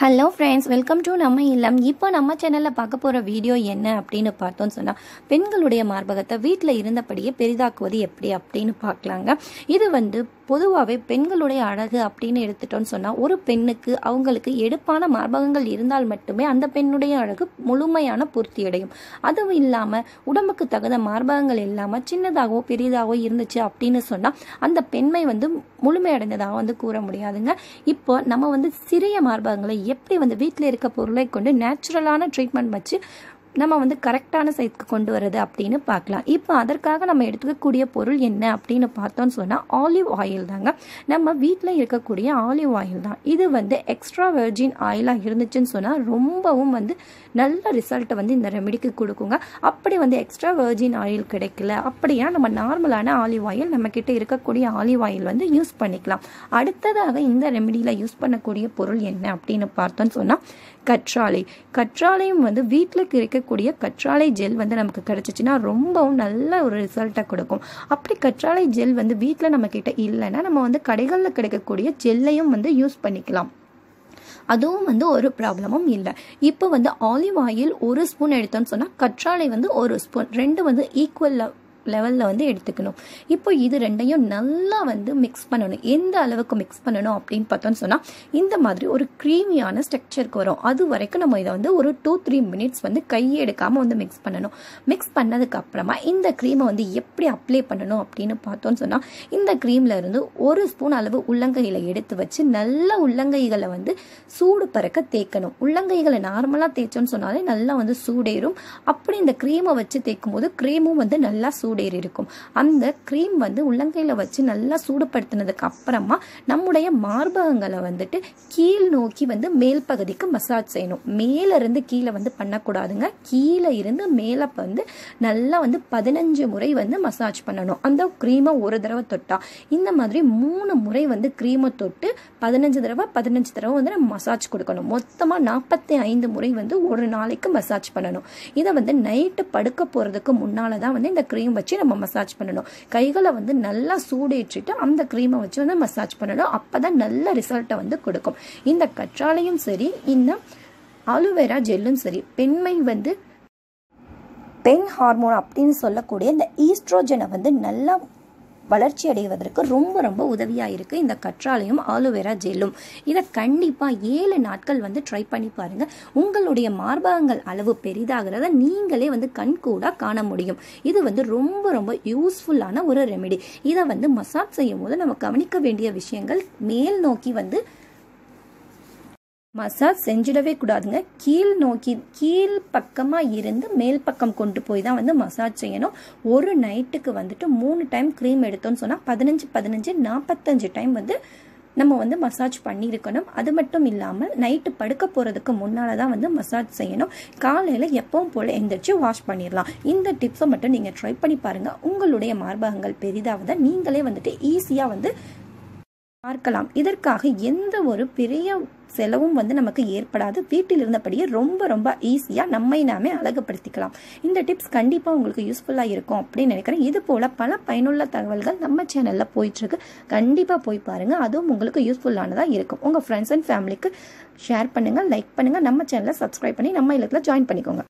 Hello friends welcome to நம்ம இல்லம். இப்போ நம்ம சேனலில் பார்க்க போகிற வீடியோ என்ன அப்படின்னு பார்த்தோம்னு சொன்னால் பெண்களுடைய மார்பகத்தை வீட்டில் இருந்தபடியே பெரிதாக்குவது எப்படி அப்படின்னு பார்க்கலாங்க. இது வந்து பொதுவாகவே பெண்களுடைய அழகு அப்படின்னு எடுத்துட்டோம்னு சொன்னால் ஒரு பெண்ணுக்கு அவங்களுக்கு எடுப்பான மார்பகங்கள் இருந்தால் மட்டுமே அந்த பெண்ணுடைய அழகு முழுமையான பூர்த்தி அடையும். அதுவும் இல்லாமல் உடம்புக்கு தகுந்த மார்பகங்கள் இல்லாமல் சின்னதாகவோ பெரியதாகவோ இருந்துச்சு அப்படின்னு சொன்னால் அந்த பெண்மை வந்து முழுமையடைந்ததாக வந்து கூற முடியாதுங்க. இப்போ நம்ம வந்து சிறிய மார்பகங்களை எப்படி வந்து வீட்டில் இருக்க பொருளை கொண்டு நேச்சுரலான ட்ரீட்மெண்ட் வச்சு நம்ம வந்து கரெக்டான சைஸ்க்கு கொண்டு வரது அப்படின்னு பார்க்கலாம். இப்போ அதற்காக நம்ம எடுத்துக்கக்கூடிய பொருள் என்ன அப்படின்னு பார்த்தோம்னு சொன்னால் ஆலிவ் ஆயில் தாங்க. நம்ம வீட்டில் இருக்கக்கூடிய ஆலிவ் ஆயில் தான். இது வந்து எக்ஸ்ட்ரா வெர்ஜின் ஆயிலாக இருந்துச்சுன்னு சொன்னால் ரொம்பவும் வந்து நல்ல ரிசல்ட்டை வந்து இந்த ரெமெடிக்கு கொடுக்குங்க. அப்படி வந்து எக்ஸ்ட்ரா வெர்ஜின் ஆயில் கிடைக்கல. அப்படியா நம்ம நார்மலான ஆலிவ் ஆயில் நம்மக்கிட்ட இருக்கக்கூடிய ஆலிவ் ஆயில் வந்து யூஸ் பண்ணிக்கலாம். அடுத்ததாக இந்த ரெமெடியில் யூஸ் பண்ணக்கூடிய பொருள் என்ன அப்படின்னு பார்த்தோம்னு சொன்னால் கற்றாழை. கற்றாழையும் வந்து வீட்டில் இருக்கக்கூடிய கற்றாழை ஜெல் வந்து நமக்கு கிடச்சிச்சின்னா ரொம்பவும் நல்ல ஒரு ரிசல்ட்டை கொடுக்கும். அப்படி கற்றாழை ஜெல் வந்து வீட்டில் நம்ம கிட்ட இல்லைன்னா நம்ம வந்து கடைகளில் கிடைக்கக்கூடிய ஜெல்லையும் வந்து யூஸ் பண்ணிக்கலாம். அதுவும் வந்து ஒரு ப்ராப்ளமும் இல்லை. இப்போ வந்து ஆலிவ் ஆயில் ஒரு ஸ்பூன் எடுத்தோம்னு சொன்னால் கற்றாழை வந்து ஒரு ஸ்பூன் ரெண்டு வந்து ஈக்குவலில் லெவலில் வந்து எடுத்துக்கணும். இப்போ இது ரெண்டையும் நல்லா வந்து மிக்ஸ் பண்ணணும். எந்த அளவுக்கு மிக்ஸ் பண்ணணும் அப்படின்னு பார்த்தோம்னு சொன்னால் இந்த மாதிரி ஒரு க்ரீமியான ஸ்ட்ரக்சருக்கு வரும். அது வரைக்கும் நம்ம இதை வந்து ஒரு டூ த்ரீ மினிட்ஸ் வந்து கையை எடுக்காமல் வந்து மிக்ஸ் பண்ணணும். மிக்ஸ் பண்ணதுக்கு அப்புறமா இந்த க்ரீமை வந்து எப்படி அப்ளை பண்ணணும் அப்படின்னு பார்த்தோன்னு சொன்னால் இந்த க்ரீமில் இருந்து ஒரு ஸ்பூன் அளவு உள்ளங்கையில் எடுத்து வச்சு நல்லா உள்ளங்கைகளை வந்து சூடு பறக்க தேய்க்கணும். உள்ளங்கைகளை நார்மலாக தேய்ச்சோன்னு சொன்னாலே நல்லா வந்து சூடேறும். அப்படி இந்த க்ரீமை வச்சு தேய்க்கும் போது க்ரீமும் வந்து நல்லா சூடேறி இருக்கும். அந்த க்ரீம் வந்து உள்ளங்கையில் வச்சு நல்லா சூடுபடுத்தினதுக்கு அப்புறமா நம்முடைய மார்பகங்களை வந்துட்டு கீழ் நோக்கி வந்து மேல் பகுதிக்கு மசாஜ் செய்யணும். மேல இருந்து கீழே வந்து பண்ணக்கூடாதுங்க. கீழே இருந்து மேலே வந்து நல்லா வந்து பதினஞ்சு முறை வந்து மசாஜ் பண்ணணும். அந்த க்ரீமை ஒரு தடவை தொட்டா. இந்த மாதிரி மூணு முறை வந்து க்ரீமை தொட்டு பதினஞ்சு தடவை பதினஞ்சு தடவை வந்து நம்ம மசாஜ் கொடுக்கணும். மொத்தமாக நாற்பத்தி ஐந்து முறை வந்து ஒரு நாளைக்கு மசாஜ் பண்ணணும். இதை வந்து நைட்டு படுக்க போகிறதுக்கு முன்னால் தான் வந்து இந்த க்ரீம் வச்சு நம்ம மசாஜ் பண்ணணும். கைகளை வந்து நல்லா சூடேற்றிட்டு அந்த க்ரீமை வச்சு வந்து மசாஜ் பண்ணணும். அப்போ தான் நல்ல ரிசல்ட்டை வந்து கொடுக்கும். இந்த கற்றாழையும் சரி இந்த அலுவேரா ஜெல்லும் சரி பெண்மை வந்து பெண் ஹார்மோன் அப்படின்னு சொல்லக்கூடிய இந்த ஈஸ்ட்ரோஜனை வந்து நல்லா வளர்ச்சி அடைவதற்கு ரொம்ப ரொம்ப உதவியாக இருக்குது இந்த கற்றாழையும் ஆலோவேரா ஜெல்லும். இதை கண்டிப்பாக ஏழு நாட்கள் வந்து ட்ரை பண்ணி பாருங்கள் உங்களுடைய மார்பகங்கள் அளவு பெரிதாகிறத நீங்களே வந்து கண்கூடாக காண முடியும். இது வந்து ரொம்ப ரொம்ப யூஸ்ஃபுல்லான ஒரு ரெமெடி இதை வந்து மசாஜ் செய்யும் போது நம்ம கவனிக்க வேண்டிய விஷயங்கள் மேல் நோக்கி வந்து மசாஜ் செஞ்சிடவே கூடாதுங்க. கீழ் நோக்கி கீழ் பக்கமாக இருந்து மேல் பக்கம் கொண்டு போய் தான் வந்து மசாஜ் செய்யணும். ஒரு நைட்டுக்கு வந்துட்டு மூணு டைம் க்ரீம் எடுத்தோம்னு சொன்னால் பதினஞ்சு பதினஞ்சு நாற்பத்தஞ்சு டைம் வந்து நம்ம வந்து மசாஜ் பண்ணியிருக்கணும். அது மட்டும் இல்லாமல் நைட்டு படுக்க போகிறதுக்கு முன்னால் தான் வந்து மசாஜ் செய்யணும். காலையில் எப்பவும் போல் எந்திரிச்சு வாஷ் பண்ணிடலாம். இந்த டிப்ஸை மட்டும் நீங்கள் ட்ரை பண்ணி பாருங்கள் உங்களுடைய மார்பகங்கள் பெரிதாவது நீங்களே வந்துட்டு ஈஸியாக வந்து பார்க்கலாம். இதற்காக எந்த ஒரு பெரிய செலவும் வந்து நமக்கு ஏற்படாது. வீட்டில் இருந்தபடியே ரொம்ப ரொம்ப ஈஸியாக நம்மை நாமே அழகுபடுத்திக்கலாம். இந்த டிப்ஸ் கண்டிப்பாக உங்களுக்கு யூஸ்ஃபுல்லாக இருக்கும் அப்படின்னு நினைக்கிறேன். இது போல் பல பயனுள்ள தகவல்கள் நம்ம சேனலில் போயிட்டுருக்கு. கண்டிப்பாக போய் பாருங்கள் அதுவும் உங்களுக்கு யூஸ்ஃபுல்லானதாக இருக்கும். உங்கள் ஃப்ரெண்ட்ஸ் அண்ட் ஃபேமிலிக்கு ஷேர் பண்ணுங்கள் லைக் பண்ணுங்கள் நம்ம சேனலை சப்ஸ்கிரைப் பண்ணி நம்ம இல்லத்தில் ஜாயின் பண்ணிக்கோங்க.